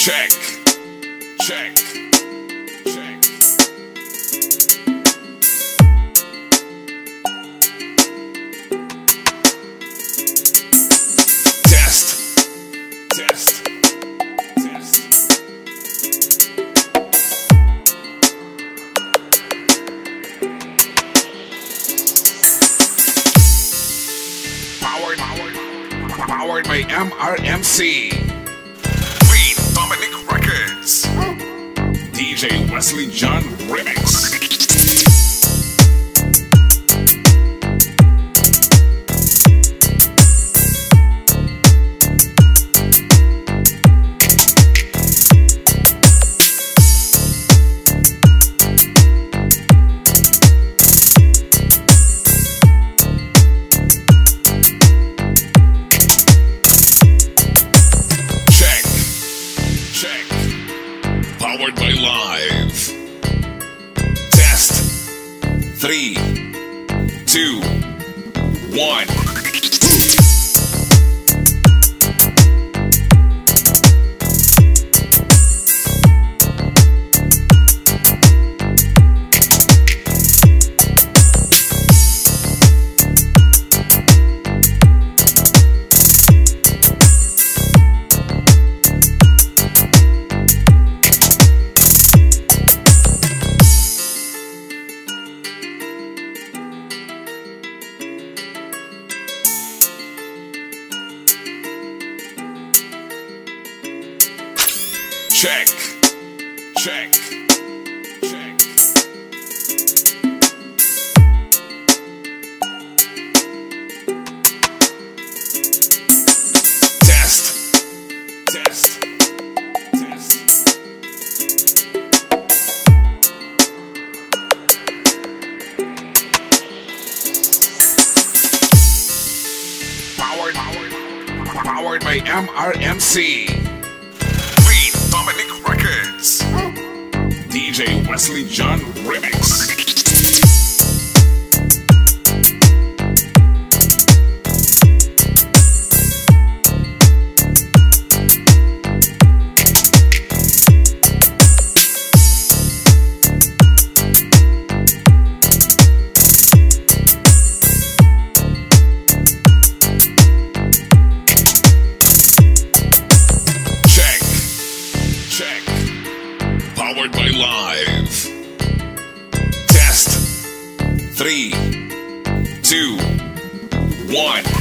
Check. Check. Check. Test. Test. Powered, powered by MRMC. DJ Wesley John Remix. Powered by Live. Test. Three, two, one. Check. Check. Check. Test. Test. Powered, powered by MRMC. Wesley John Remix. one.